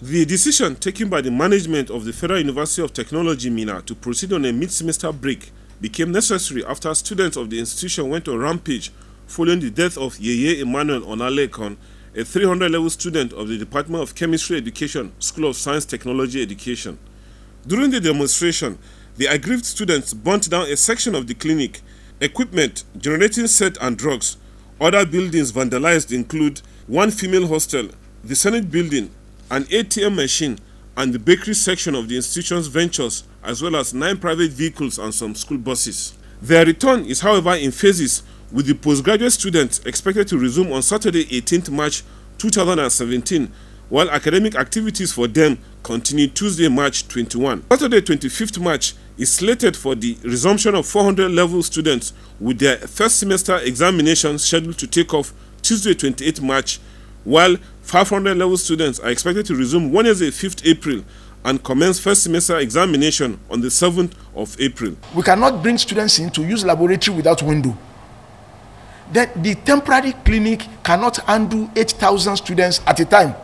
The decision taken by the management of the Federal University of Technology Minna to proceed on a mid-semester break became necessary after students of the institution went on rampage following the death of Yeye Emmanuel Onalekon, a 300-level student of the Department of Chemistry Education, School of Science Technology Education. During the demonstration, the aggrieved students burnt down a section of the clinic, equipment, generating set and drugs. Other buildings vandalized include one female hostel, the Senate building, an ATM machine, and the bakery section of the institution's ventures, as well as nine private vehicles and some school buses. Their return is, however, in phases, with the postgraduate students expected to resume on Saturday, 18th March 2017, while academic activities for them continue Tuesday, March 21. Saturday, 25th March is slated for the resumption of 400 level students with their first semester examinations scheduled to take off Tuesday, 28th March while 500 level students are expected to resume Wednesday 5th April and commence first semester examination on the 7th of April. We cannot bring students in to use laboratory without window. That the temporary clinic cannot handle 8,000 students at a time.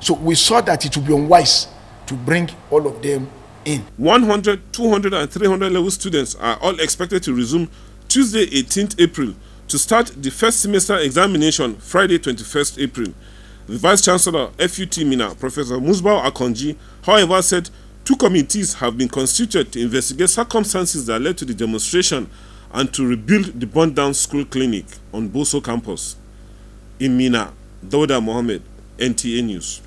So we saw that it would be unwise to bring all of them in. 100, 200 and 300 level students are all expected to resume Tuesday 18th April to start the first semester examination Friday 21st April. The Vice Chancellor FUT Minna, Professor Musbahu Akanji, however, said two committees have been constituted to investigate circumstances that led to the demonstration and to rebuild the burned down school clinic on Bosso campus. In Minna, Dauda Mohammed, NTA News.